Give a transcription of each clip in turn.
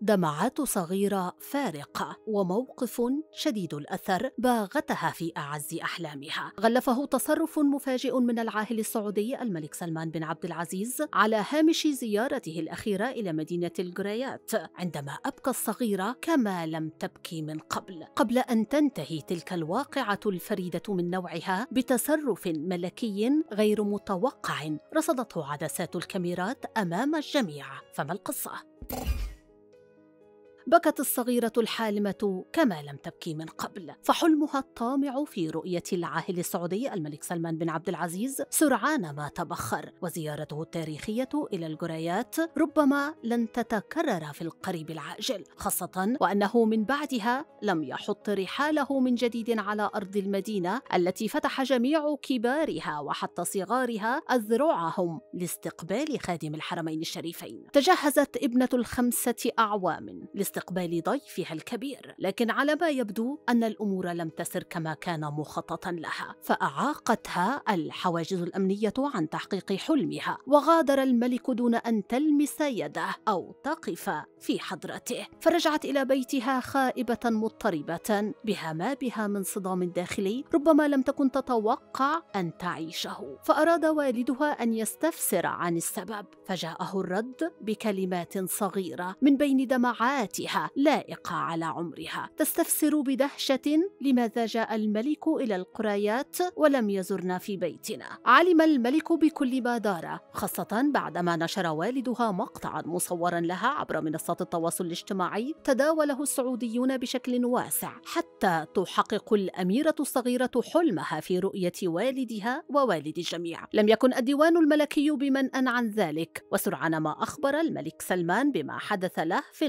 دمعات صغيرة فارقة وموقف شديد الأثر باغتها في أعز أحلامها. غلفه تصرف مفاجئ من العاهل السعودي الملك سلمان بن عبد العزيز على هامش زيارته الأخيرة إلى مدينة الجريات عندما أبكى الصغيرة كما لم تبكي من قبل. قبل أن تنتهي تلك الواقعة الفريدة من نوعها بتصرف ملكي غير متوقع رصدته عدسات الكاميرات أمام الجميع. فما القصة؟ بكت الصغيرة الحالمة كما لم تبكي من قبل، فحلمها الطامع في رؤية العاهل السعودي الملك سلمان بن عبد العزيز سرعان ما تبخر، وزيارته التاريخية إلى الجريات ربما لن تتكرر في القريب العاجل، خاصة وأنه من بعدها لم يحط رحاله من جديد على أرض المدينة التي فتح جميع كبارها وحتى صغارها أذرعهم لاستقبال خادم الحرمين الشريفين. تجهزت ابنة الخمسة أعوام لاستقبال ضيفها الكبير لكن على ما يبدو أن الأمور لم تسر كما كان مخططا لها فأعاقتها الحواجز الأمنية عن تحقيق حلمها وغادر الملك دون أن تلمس يده أو تقف في حضرته فرجعت إلى بيتها خائبة مضطربة بها ما بها من صدام داخلي ربما لم تكن تتوقع أن تعيشه فأراد والدها أن يستفسر عن السبب فجاءه الرد بكلمات صغيرة من بين دمعاتها بها لائقة على عمرها. تستفسر بدهشة لماذا جاء الملك إلى القريات ولم يزرنا في بيتنا. علم الملك بكل ما دار خاصة بعدما نشر والدها مقطعا مصورا لها عبر منصات التواصل الاجتماعي تداوله السعوديون بشكل واسع حتى تحقق الأميرة الصغيرة حلمها في رؤية والدها ووالد الجميع. لم يكن الديوان الملكي بمنأ عن ذلك وسرعان ما أخبر الملك سلمان بما حدث له في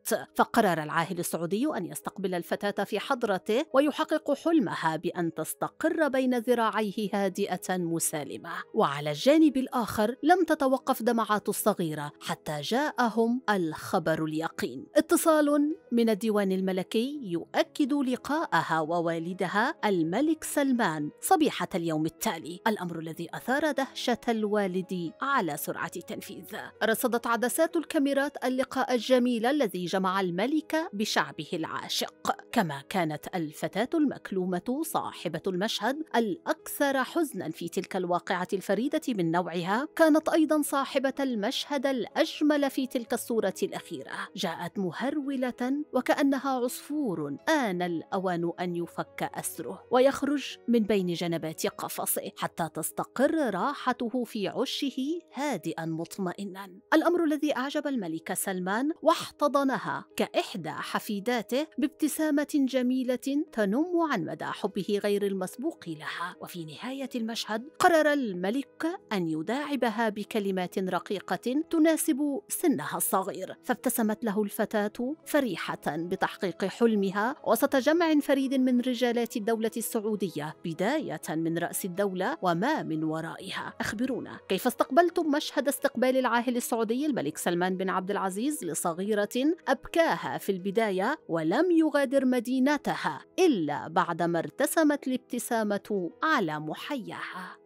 القريات فقرر العاهل السعودي أن يستقبل الفتاة في حضرته ويحقق حلمها بأن تستقر بين ذراعيه هادئة مسالمة. وعلى الجانب الآخر لم تتوقف دمعات الصغيرة حتى جاءهم الخبر اليقين. اتصال من الديوان الملكي يؤكد لقاءها ووالدها الملك سلمان صبيحة اليوم التالي الأمر الذي أثار دهشة الوالد على سرعة التنفيذ. رصدت عدسات الكاميرات اللقاء الجميل الذي جمع الملك بشعبه العاشق. كما كانت الفتاة المكلومة صاحبة المشهد الأكثر حزنا في تلك الواقعة الفريدة من نوعها كانت أيضا صاحبة المشهد الأجمل في تلك الصورة الأخيرة. جاءت مهرولة وكأنها عصفور آن الأوان أن يفك أسره ويخرج من بين جنبات قفصه حتى تستقر راحته في عشه هادئا مطمئنا. الأمر الذي أعجب الملك سلمان واحتضنه لها كإحدى حفيداته بابتسامة جميلة تنم عن مدى حبه غير المسبوق لها. وفي نهاية المشهد قرر الملك أن يداعبها بكلمات رقيقة تناسب سنها الصغير فابتسمت له الفتاة فرحة بتحقيق حلمها. وسط جمع فريد من رجالات الدولة السعودية بداية من رأس الدولة وما من ورائها. أخبرونا كيف استقبلتم مشهد استقبال العاهل السعودي الملك سلمان بن عبد العزيز لصغيرة أبكاها في البداية ولم يغادر مدينتها إلا بعدما ارتسمت الابتسامة على محياها.